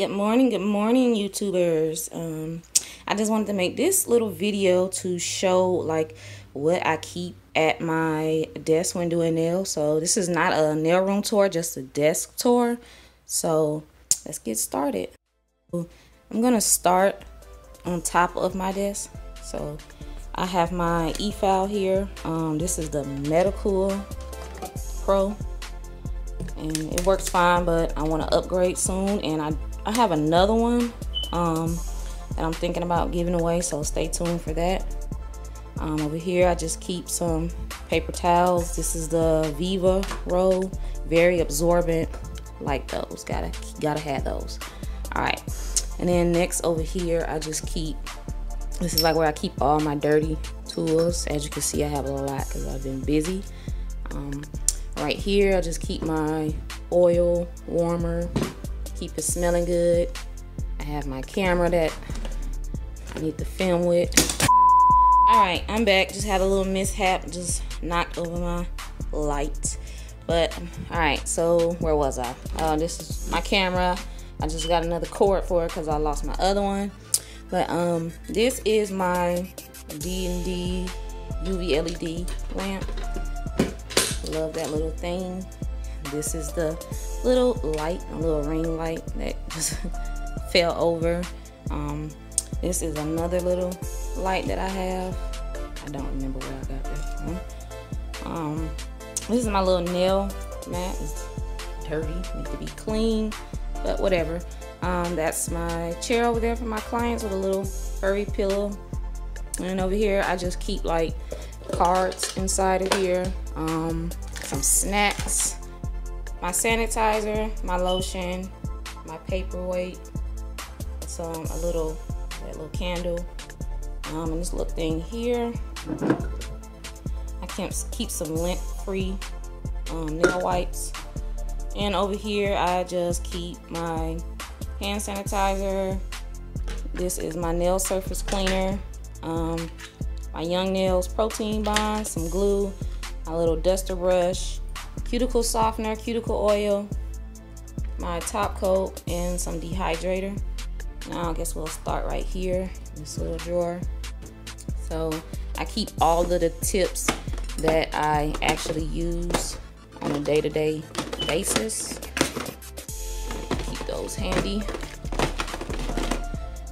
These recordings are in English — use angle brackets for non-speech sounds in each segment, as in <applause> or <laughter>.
good morning, good morning, YouTubers. Um, I just wanted to make this little video to show like what I keep at my desk when doing nails. So this is not a nail room tour, just a desk tour. So let's get started. I'm gonna start on top of my desk. So I have my e-file here. Um, this is the Medicool Pro and it works fine but I want to upgrade soon and I, I have another one um, that I'm thinking about giving away so stay tuned for that. Um, over here I just keep some paper towels. This is the Viva roll very absorbent like those. Gotta gotta have those. All right. And then next over here I just keep this is like where I keep all my dirty tools. As you can see I have a lot because I've been busy. Um, right here I just keep my oil warmer keep it smelling good. I have my camera that I need to film with. <laughs> All right I'm back. Just had a little mishap just knocked over my light. But all right so where was I? Uh, this is my camera. I just got another cord for it because I lost my other one. But um this is my D&D UV LED lamp. Love that little thing. This is the little light, a little ring light that <laughs> just fell over. Um, this is another little light that I have. I don't remember where I got this. Um, this is my little nail mat. It's dirty, needs to be clean, but whatever. Um, that's my chair over there for my clients with a little furry pillow. And over here, I just keep like cards inside of here. Um, some snacks, my sanitizer, my lotion, my paperweight, some a little that little candle, um, and this little thing here. I can keep some lint-free um, nail wipes, and over here I just keep my hand sanitizer. This is my nail surface cleaner. Um, my Young Nails protein bond, some glue, my little duster brush, cuticle softener, cuticle oil, my top coat, and some dehydrator. Now I guess we'll start right here this little drawer. So I keep all of the tips that I actually use on a day-to-day -day basis. Keep those handy.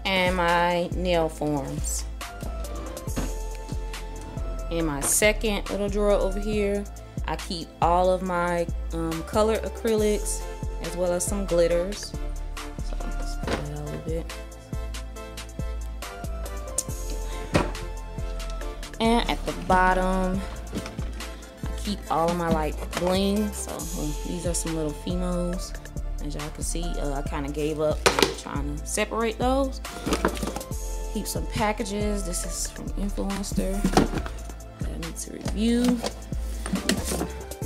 And my nail forms in my second little drawer over here I keep all of my um, color acrylics as well as some glitters. So put that a little bit and at the bottom I keep all of my like bling so well, these are some little Fimos as y'all can see uh, I kind of gave up trying to separate those. Keep some packages. This is from Influenster to review.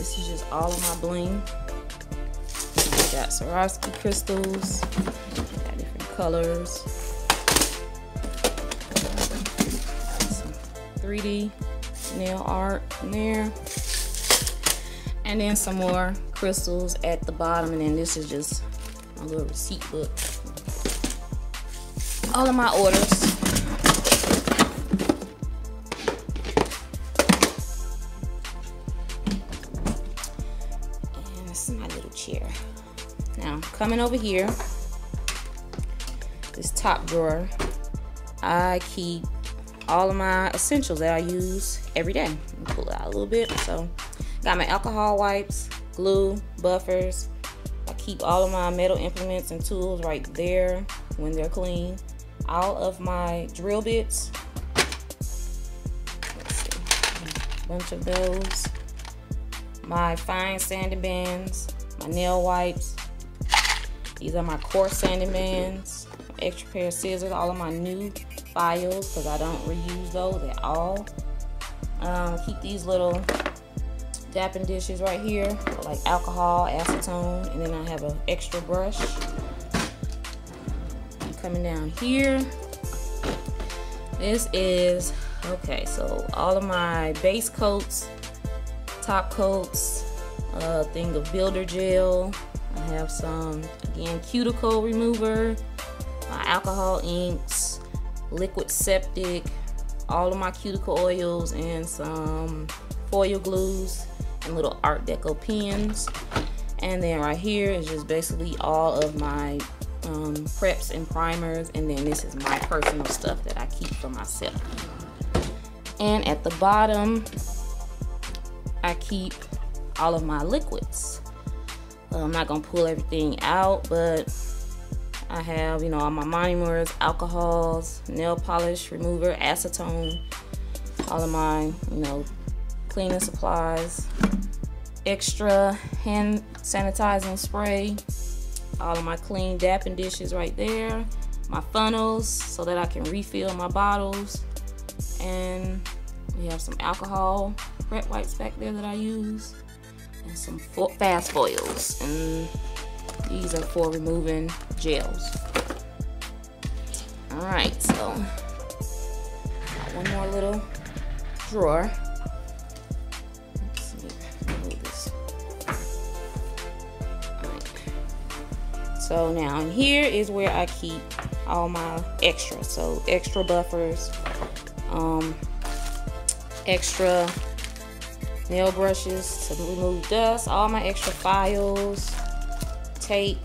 This is just all of my bling. I got Swarovski crystals, got different colors. 3D nail art in there. And then some more crystals at the bottom. And then this is just my little receipt book. All of my orders. Coming over here, this top drawer, I keep all of my essentials that I use every day. Pull it out a little bit. So, got my alcohol wipes, glue, buffers. I keep all of my metal implements and tools right there when they're clean. All of my drill bits. A bunch of those. My fine sanding bands, my nail wipes, these are my coarse sanding bands, extra pair of scissors, all of my new files because I don't reuse those at all. Um, keep these little dapping dishes right here, like alcohol, acetone, and then I have an extra brush. Coming down here, this is, okay, so all of my base coats, top coats, a thing of builder gel, I have some Again, cuticle remover, my alcohol inks, liquid septic, all of my cuticle oils, and some foil glues and little art deco pens. And then right here is just basically all of my um, preps and primers. And then this is my personal stuff that I keep for myself. And at the bottom, I keep all of my liquids. Uh, I'm not gonna pull everything out, but I have, you know, all my monomers, alcohols, nail polish remover, acetone, all of my, you know, cleaning supplies, extra hand sanitizing spray, all of my clean dapping dishes right there, my funnels so that I can refill my bottles, and we have some alcohol prep wipes back there that I use, and some fast foils, and these are for removing gels. All right, so one more little drawer. So now in here is where I keep all my extra. So extra buffers, um, extra nail brushes to remove dust, all my extra files, tape,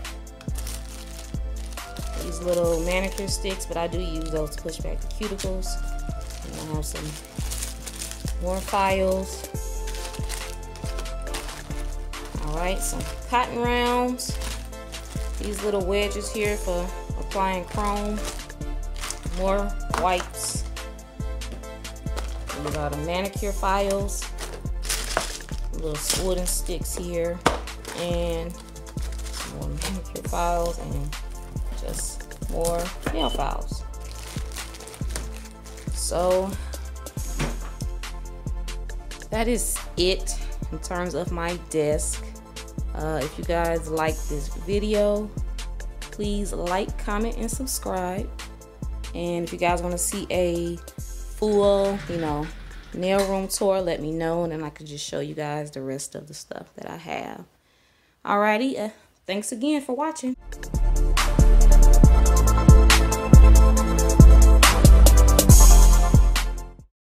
these little manicure sticks, but I do use those to push back the cuticles. And I have some more files. All right, some cotton rounds. These little wedges here for applying chrome. More wipes. We got a manicure files. Little wooden sticks here. And more manicure files and just more nail files. So that is it in terms of my desk. Uh, if you guys like this video, please like, comment, and subscribe. And if you guys want to see a full, you know, nail room tour, let me know. And then I could just show you guys the rest of the stuff that I have. Alrighty, uh, thanks again for watching.